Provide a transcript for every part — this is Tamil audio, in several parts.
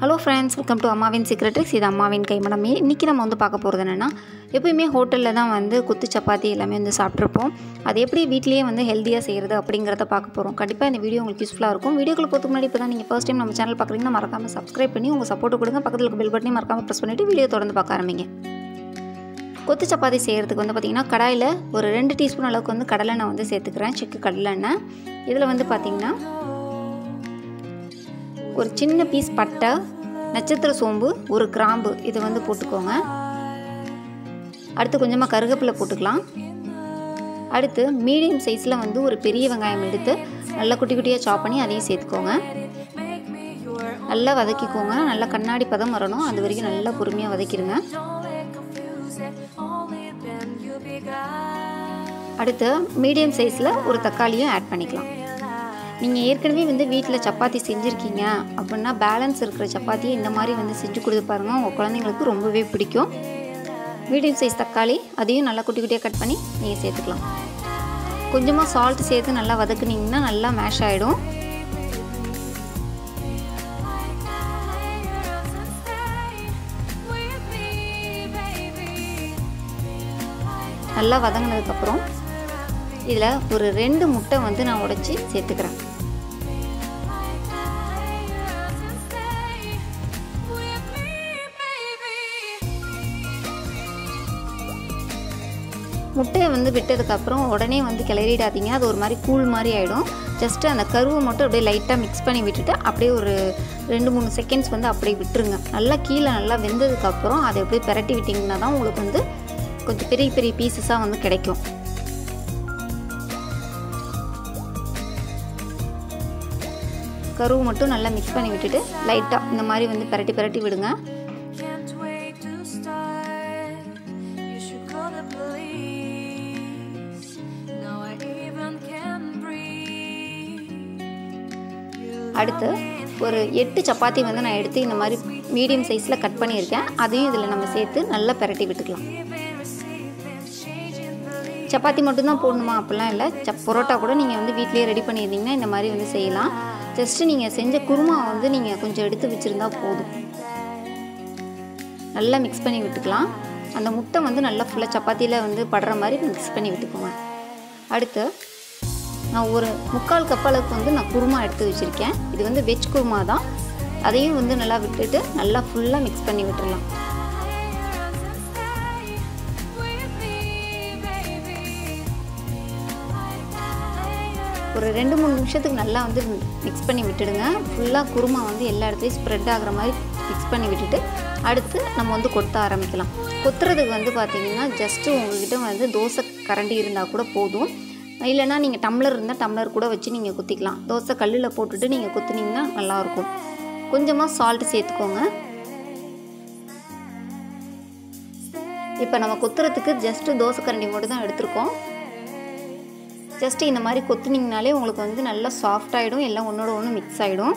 ஹலோ ஃப்ரெண்ட்ஸ் வெல்கம் டு அம்மாவின் சீக்ரெட்ரிக்ஸ் இது அம்மாவின் கைமணம் இன்றைக்கி நம்ம வந்து பார்க்க போகிறது என்னென்னா எப்பயுமே ஹோட்டலில் தான் வந்து குத்து சப்பாத்தி எல்லாமே வந்து சாப்பிட்ருப்போம் அது எப்படி வீட்லேயே வந்து ஹெல்த்தியாக செய்கிறது அப்படிங்கிறத பார்க்க போகிறோம் கண்டிப்பாக இந்த வீடியோ உங்களுக்கு யூஸ்ஃபுல்லாக இருக்கும். வீடியோக்குள்ள போகிறதுக்கு முன்னாடி இப்போ தான் நீங்கள் ஃபஸ்ட் டைம் நம்ம சேனல் பார்க்குறீங்கன்னா மறக்காமல் சப்ஸ்கிரைப் பண்ணி உங்கள் சப்போர்ட் கொடுங்க. பக்கத்தில் இருக்க பெல் பட்டனையும் மறக்காமல் ப்ரெஸ் பண்ணிவிட்டு வீடியோ தொடர்ந்து பார்க்க ஆரம்பிங்க. கொத்து சப்பாத்தி செய்கிறதுக்கு வந்து பார்த்திங்கன்னா கடாயில் ஒரு ரெண்டு டீஸ்பூன் அளவுக்கு வந்து கடலெண்ணெய் வந்து சேர்த்துக்கிறேன். சிக்கு கடலெண்ணெய். இதில் வந்து பார்த்திங்கன்னா ஒரு சின்ன பீஸ் பட்டை நட்சத்திர சோம்பு ஒரு கிராம்பு. இதை வந்து போட்டுக்கோங்க. அடுத்து கொஞ்சமாக கருவேப்பிலை போட்டுக்கலாம். அடுத்து மீடியம் சைஸில் வந்து ஒரு பெரிய வெங்காயம் எடுத்து நல்லா குட்டி குட்டியாக சாப் பண்ணி அதையும் சேர்த்துக்கோங்க. நல்லா வதக்கிக்கோங்க. நல்லா கண்ணாடி பதம் வரணும். அது வரைக்கும் நல்லா பொறுமையாக வதக்கிடுங்க. அடுத்து மீடியம் சைஸில் ஒரு தக்காளியும் ஆட் பண்ணிக்கலாம். நீங்கள் ஏற்கனவே வந்து வீட்டில் சப்பாத்தி செஞ்சுருக்கீங்க அப்படின்னா பேலன்ஸ் இருக்கிற சப்பாத்தியை இந்த மாதிரி வந்து செஞ்சு கொடுத்து பாருங்கள் உங்கள் குழந்தைங்களுக்கு ரொம்பவே பிடிக்கும். மீடியம் சைஸ் தக்காளி அதையும் நல்லா குட்டி குட்டியாக கட் பண்ணி நீங்கள் சேர்த்துக்கலாம். கொஞ்சமாக சால்ட் சேர்த்து நல்லா வதக்குனிங்கன்னா நல்லா மேஷ் ஆகிடும் நல்லா வதங்கினதுக்கப்புறம் இதில் ஒரு ரெண்டு முட்டை வந்து நான் உடச்சி சேர்த்துக்கிறேன். முட்டையை வந்து விட்டதுக்கப்புறம் உடனே வந்து கிளறிடாதீங்க. அது ஒரு மாதிரி கூழ் மாதிரி ஆகிடும் ஜஸ்ட்டு அந்த கருவை மட்டும் அப்படியே லைட்டாக மிக்ஸ் பண்ணி விட்டுட்டு அப்படியே ஒரு ரெண்டு மூணு செகண்ட்ஸ் வந்து அப்படியே விட்டுருங்க. நல்லா கீழே நல்லா வெந்ததுக்கப்புறம் அதை அப்படியே பிரட்டி விட்டிங்கன்னா தான் உங்களுக்கு வந்து கொஞ்சம் பெரிய பெரிய பீசஸாக வந்து கிடைக்கும். கருவு மட்டும் நல்லா மிக்ஸ் பண்ணி விட்டுட்டு லைட்டாக இந்த மாதிரி வந்து பரட்டி பரட்டி விடுங்க. அடுத்து ஒரு எட்டு சப்பாத்தி வந்து நான் எடுத்து இந்த மாதிரி மீடியம் சைஸில் கட் பண்ணியிருக்கேன். அதையும் இதில் நம்ம சேர்த்து நல்லா பரட்டி விட்டுக்கலாம். சப்பாத்தி மட்டும்தான் போடணுமா? அப்படிலாம் இல்லை. சப் பரோட்டா கூட நீங்கள் வந்து வீட்லேயே ரெடி பண்ணியிருந்தீங்கன்னா இந்த மாதிரி வந்து செய்யலாம். ஜஸ்ட்டு நீங்கள் செஞ்ச குருமா வந்து நீங்கள் கொஞ்சம் எடுத்து வச்சுருந்தா போதும். நல்லா மிக்ஸ் பண்ணி விட்டுக்கலாம். அந்த முட்டை வந்து நல்லா ஃபுல்லாக சப்பாத்தியில் வந்து படுற மாதிரி மிக்ஸ் பண்ணி விட்டுக்கோங்க. அடுத்து நான் ஒரு முக்கால் கப் அளவுக்கு வந்து நான் குருமா எடுத்து வச்சுருக்கேன். இது வந்து வெஜ் குருமா தான். அதையும் வந்து நல்லா விட்டுட்டு நல்லா ஃபுல்லாக மிக்ஸ் பண்ணி விட்டுடலாம் ஒரு ரெண்டு மூணு நிமிஷத்துக்கு நல்லா வந்து மிக்ஸ் பண்ணி விட்டுடுங்க. ஃபுல்லாக குருமா வந்து எல்லா இடத்துலையும் ஸ்ப்ரெட் ஆகிற மாதிரி மிக்ஸ் பண்ணி விட்டுட்டு அடுத்து நம்ம வந்து கொத்த ஆரம்பிக்கலாம். கொத்துறதுக்கு வந்து பார்த்திங்கன்னா ஜஸ்ட்டு உங்கள்கிட்ட வந்து தோசை கரண்டி இருந்தால் கூட போதும். இல்லைனா நீங்கள் டம்ளர் இருந்தால் டம்ளர் கூட வச்சு நீங்கள் குத்திக்கலாம். தோசை கல்லில் போட்டுட்டு நீங்கள் குத்துனீங்கன்னா நல்லாயிருக்கும். கொஞ்சமாக சால்ட் சேர்த்துக்கோங்க. இப்போ நம்ம குத்துறதுக்கு ஜஸ்ட்டு தோசை கரண்டி மட்டும் தான் எடுத்திருக்கோம். ஜஸ்ட்டு இந்த மாதிரி கொத்துனிங்கனாலே உங்களுக்கு வந்து நல்லா சாஃப்ட் ஆகிடும் எல்லாம் ஒன்றோட ஒன்று மிக்ஸ் ஆகிடும்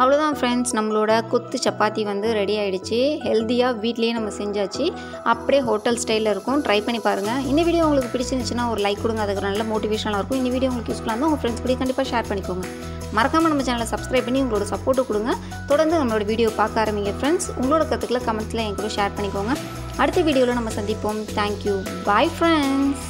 அவ்வளோதான் ஃப்ரெண்ட்ஸ் நம்மளோட கொத்து சப்பாத்தி வந்து ரெடி ஆகிடுச்சு ஹெல்த்தியாக வீட்லேயே நம்ம செஞ்சாச்சு. அப்படியே ஹோட்டல் ஸ்டைலில் இருக்கும். ட்ரை பண்ணி பாருங்கள் இந்த வீடியோ உங்களுக்கு பிடிச்சிருந்துச்சுன்னா ஒரு லைக் கொடுங்க. அதுக்கு நல்ல மோட்டிவேஷனாக இருக்கும். இந்த வீடியோ உங்களுக்கு யூஸ்ஃபுல்லாக இருந்தால் உங்கள் ஃப்ரெண்ட்ஸ் கூட கண்டிப்பாக ஷேர் பண்ணிக்கோங்க. மறக்காமல் நம்ம சேனலை சப்ஸ்கிரைப் பண்ணி உங்களோட சப்போர்ட்டு கொடுங்க. தொடர்ந்து நம்மளோட வீடியோ பார்க்க ஆரம்பிங்க ஃப்ரெண்ட்ஸ் உங்களோட கற்றுக்கல கமெண்ட்ஸில் என் கூட ஷேர் பண்ணிக்கோங்க. அடுத்த வீடியோவில் நம்ம சந்திப்போம். Thank you bye friends